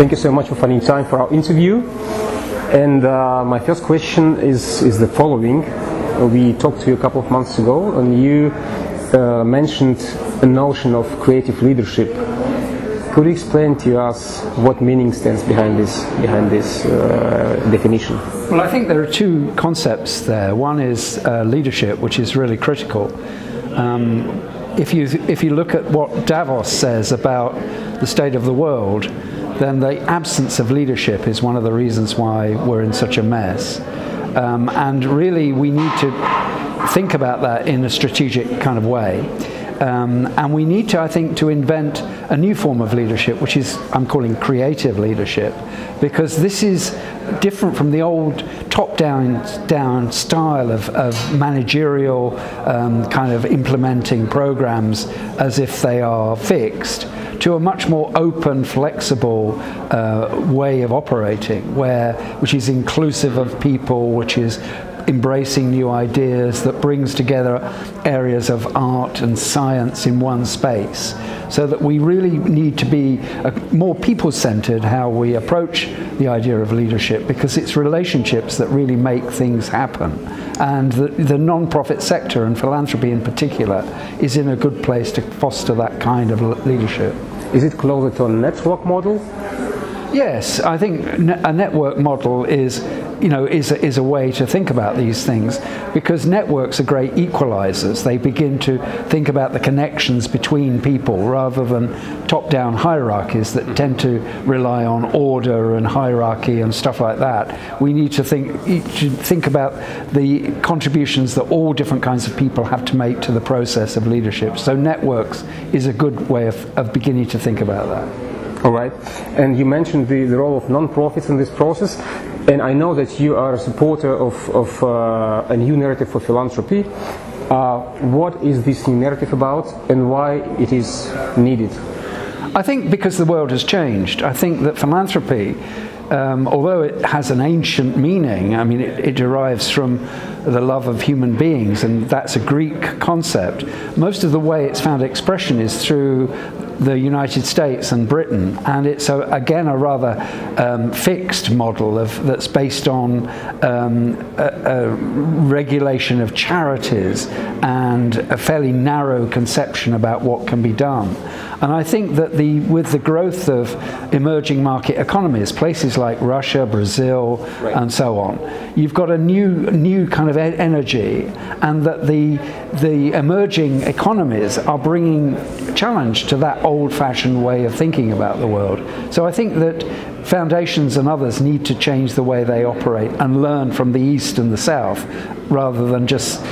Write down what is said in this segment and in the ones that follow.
Thank you so much for finding time for our interview. And uh, my first question is, is the following. We talked to you a couple of months ago, and you uh, mentioned a notion of creative leadership. Could you explain to us what meaning stands behind this behind this uh, definition? Well, I think there are two concepts there. One is uh, leadership, which is really critical. Um, if you if you look at what Davos says about the state of the world, then the absence of leadership is one of the reasons why we're in such a mess. Um, and really, we need to think about that in a strategic kind of way. Um, and we need to, I think, to invent a new form of leadership, which is I'm calling creative leadership, because this is different from the old top-down down style of, of managerial um, kind of implementing programs as if they are fixed to a much more open, flexible uh, way of operating, where which is inclusive of people, which is embracing new ideas that brings together areas of art and science in one space so that we really need to be more people-centered how we approach the idea of leadership because it's relationships that really make things happen and the, the non-profit sector and philanthropy in particular is in a good place to foster that kind of leadership. Is it closer to a network model? Yes, I think a network model is you know, is a, is a way to think about these things because networks are great equalizers. They begin to think about the connections between people rather than top-down hierarchies that tend to rely on order and hierarchy and stuff like that. We need to think, to think about the contributions that all different kinds of people have to make to the process of leadership. So networks is a good way of, of beginning to think about that. All right. And you mentioned the, the role of non-profits in this process. And I know that you are a supporter of, of uh, a new narrative for philanthropy. Uh, what is this new narrative about and why it is needed? I think because the world has changed. I think that philanthropy, um, although it has an ancient meaning, I mean, it, it derives from the love of human beings, and that's a Greek concept. Most of the way it's found expression is through the United States and Britain, and it's a, again a rather um, fixed model of, that's based on um, a, a, regulation of charities and a fairly narrow conception about what can be done. And I think that the, with the growth of emerging market economies, places like Russia, Brazil, right. and so on, you've got a new, new kind of energy, and that the, the emerging economies are bringing challenge to that old fashioned way of thinking about the world. So I think that foundations and others need to change the way they operate and learn from the East and the South rather than just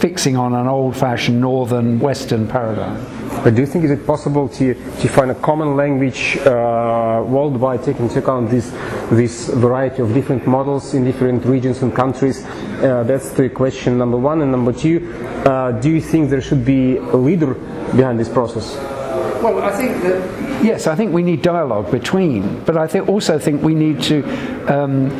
fixing on an old fashioned northern Western paradigm. But do you think is it possible to, to find a common language uh, worldwide, taking into account this this variety of different models in different regions and countries? Uh, that's the question number one. And number two, uh, do you think there should be a leader behind this process? Well, I think that yes, I think we need dialogue between, but I think also think we need to. Um,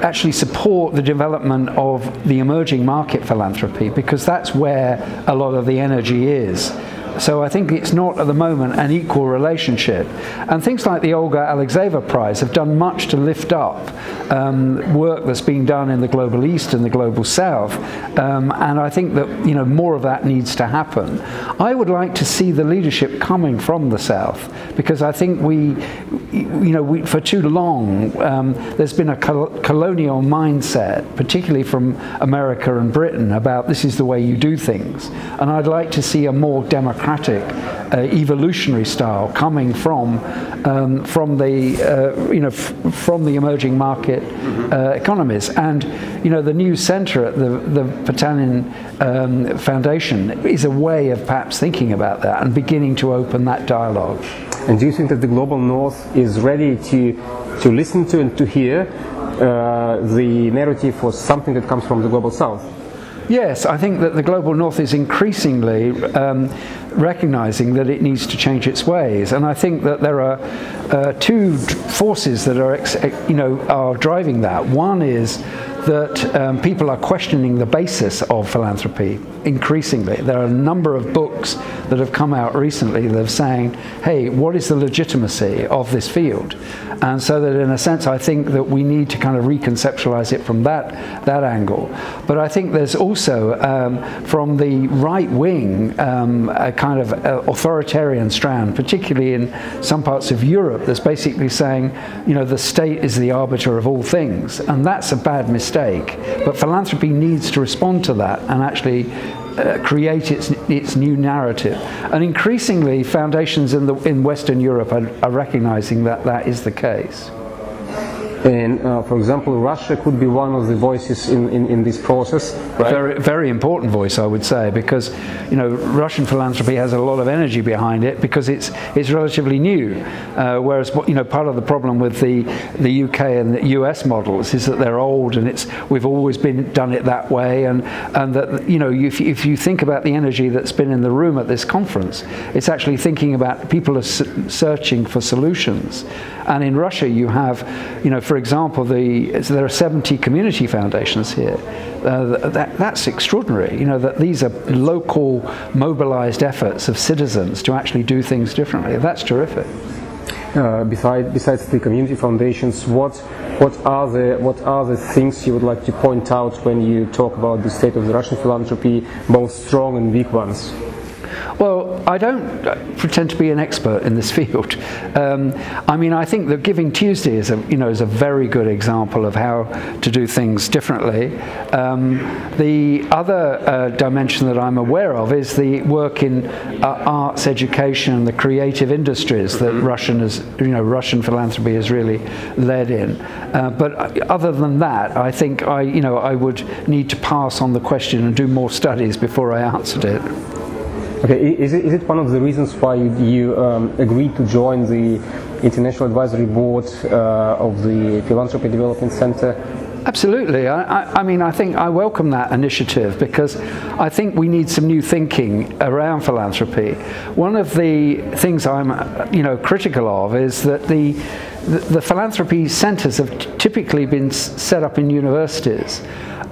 actually support the development of the emerging market philanthropy because that's where a lot of the energy is. So I think it's not at the moment an equal relationship. And things like the Olga Alexeeva Prize have done much to lift up um, work that's being done in the global east and the global south. Um, and I think that you know more of that needs to happen. I would like to see the leadership coming from the south because I think we, you know, we, for too long um, there's been a col colonial mindset, particularly from America and Britain, about this is the way you do things. And I'd like to see a more democratic, uh, evolutionary style coming from um, from the uh, you know from the emerging market uh, economies. And you know the new centre at the the Potanin um, Foundation is a way of perhaps thinking about that and beginning to open that dialogue. And do you think that the global north is ready to to listen to and to hear uh, the narrative for something that comes from the global south? Yes, I think that the global north is increasingly um, recognizing that it needs to change its ways. And I think that there are uh, two forces that are, you know, are driving that. One is that um, people are questioning the basis of philanthropy increasingly. There are a number of books that have come out recently that are saying, hey, what is the legitimacy of this field? And so that in a sense, I think that we need to kind of reconceptualize it from that, that angle. But I think there's also, um, from the right wing, um, a kind of uh, authoritarian strand, particularly in some parts of Europe, that's basically saying, you know, the state is the arbiter of all things. And that's a bad mistake. But philanthropy needs to respond to that and actually uh, create its, its new narrative. And increasingly, foundations in, the, in Western Europe are, are recognizing that that is the case. And uh, for example, Russia could be one of the voices in, in, in, this process. Right? Very, very important voice, I would say, because you know Russian philanthropy has a lot of energy behind it because it's it's relatively new. Uh, whereas you know part of the problem with the the UK and the US models is that they're old and it's we've always been done it that way, and and that you know if, if you think about the energy that's been in the room at this conference, it's actually thinking about people are searching for solutions, and in Russia you have you know for example, the, so there are 70 community foundations here. Uh, that, that's extraordinary. You know that these are local, mobilized efforts of citizens to actually do things differently. That's terrific. Uh, beside, besides the community foundations, what what are the what are the things you would like to point out when you talk about the state of the Russian philanthropy, both strong and weak ones? Well, I don't pretend to be an expert in this field. Um, I mean, I think that Giving Tuesday is a, you know, is a very good example of how to do things differently. Um, the other uh, dimension that I'm aware of is the work in uh, arts education and the creative industries that mm-hmm. Russian, is, you know, Russian philanthropy has really led in. Uh, but other than that, I think I, you know, I would need to pass on the question and do more studies before I answered it. Okay, is it, is it one of the reasons why you, um, agreed to join the International Advisory Board uh, of the Philanthropy Development Center? Absolutely. I, I, I, mean, I think I welcome that initiative because I think we need some new thinking around philanthropy. One of the things I'm, you know, critical of is that the the, the philanthropy centres have typically been set up in universities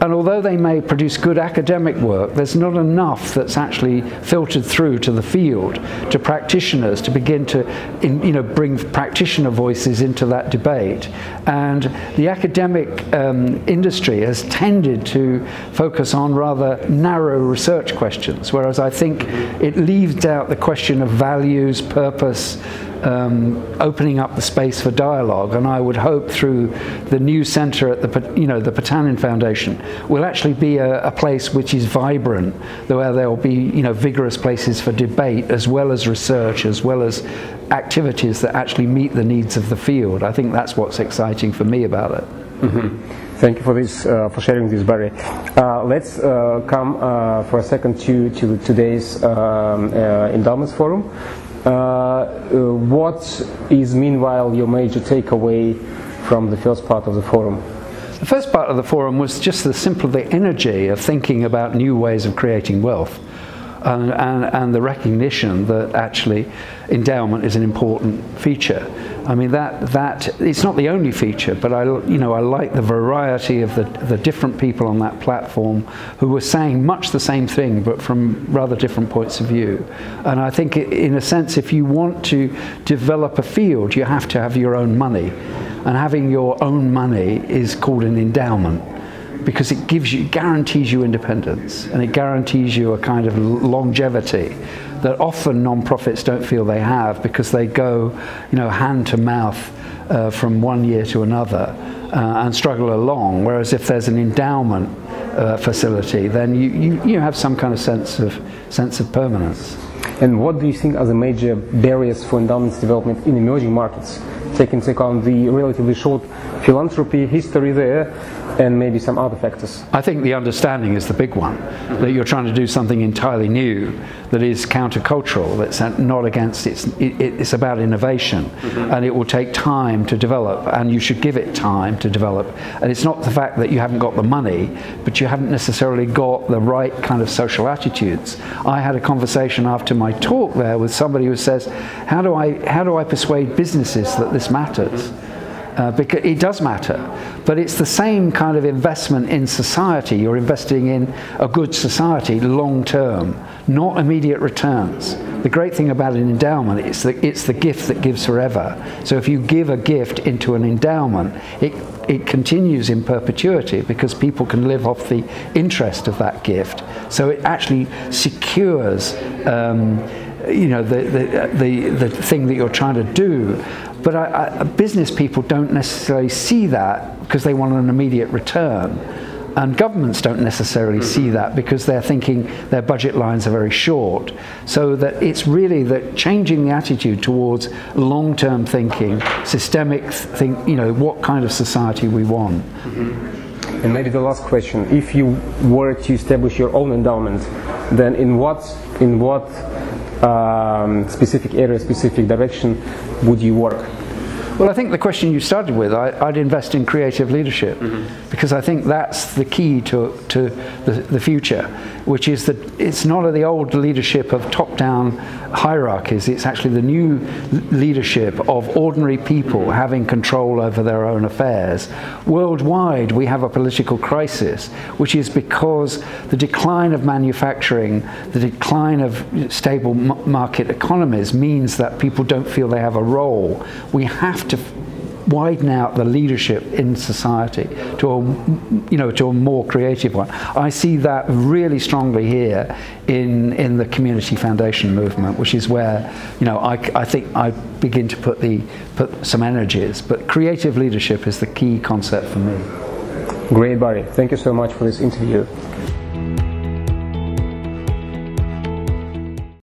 and although they may produce good academic work, there's not enough that's actually filtered through to the field, to practitioners, to begin to in, you know, bring practitioner voices into that debate. And the academic um, industry has tended to focus on rather narrow research questions, whereas I think it leaves out the question of values, purpose, um, opening up the space for dialogue. And I would hope through the new centre at the, you know, the Potanin Foundation will actually be a, a, place which is vibrant, where there will be you know, vigorous places for debate as well as research, as well as activities that actually meet the needs of the field. I think that's what's exciting for me about it. Mm-hmm. Thank you for this, uh, for sharing this, Barry. Uh, let's uh, come uh, for a second to, to today's um, uh, endowments forum. Uh, uh, what is meanwhile your major takeaway from the first part of the forum? The first part of the forum was just the simple the energy of thinking about new ways of creating wealth. And, and, and, the recognition that actually endowment is an important feature. I mean that that it's not the only feature, but I you know I like the variety of the the different people on that platform who were saying much the same thing, but from rather different points of view. And I think in a sense, if you want to develop a field, you have to have your own money, and having your own money is called an endowment because it gives you guarantees you independence and it guarantees you a kind of longevity that often non-profits don't feel they have because they go, you know, hand to mouth uh, from one year to another uh, and struggle along. Whereas if there's an endowment uh, facility, then you, you, you have some kind of sense of sense of permanence. And what do you think are the major barriers for endowments development in emerging markets? Take into account the relatively short philanthropy history there and maybe some other factors? I think the understanding is the big one mm-hmm. that you're trying to do something entirely new that is countercultural, that's not against it's, it, it's about innovation mm-hmm. and it will take time to develop and you should give it time to develop. And it's not the fact that you haven't got the money, but you haven't necessarily got the right kind of social attitudes. I had a conversation after my talk there with somebody who says, how do I, how do I persuade businesses that this matters? Uh, because it does matter, but it's the same kind of investment in society. You're investing in a good society long term, not immediate returns. The great thing about an endowment is that it's the gift that gives forever. So if you give a gift into an endowment, it, it continues in perpetuity because people can live off the interest of that gift. So it actually secures. Um, you know the, the, the, the thing that you're trying to do but I, I, business people don't necessarily see that because they want an immediate return. And governments don't necessarily see that because they're thinking their budget lines are very short. So that it's really that changing the attitude towards long-term thinking, systemic think, you know, what kind of society we want. Mm-hmm. And maybe the last question: If you were to establish your own endowment, then in what in what um, specific area, specific direction would you work? Well, I think the question you started with, I, would invest in creative leadership mm-hmm. because I think that's the key to, to the, the, future, which is that it's not the old leadership of top down hierarchies, it's actually the new leadership of ordinary people having control over their own affairs. Worldwide, we have a political crisis, which is because the decline of manufacturing, the decline of stable market economies means that people don't feel they have a role. We have to widen out the leadership in society to a, you know, to a more creative one. I see that really strongly here in, in the community foundation movement, which is where you know, I, I think I begin to put, the, put some energies. But creative leadership is the key concept for me. Great, Barry. Thank you so much for this interview.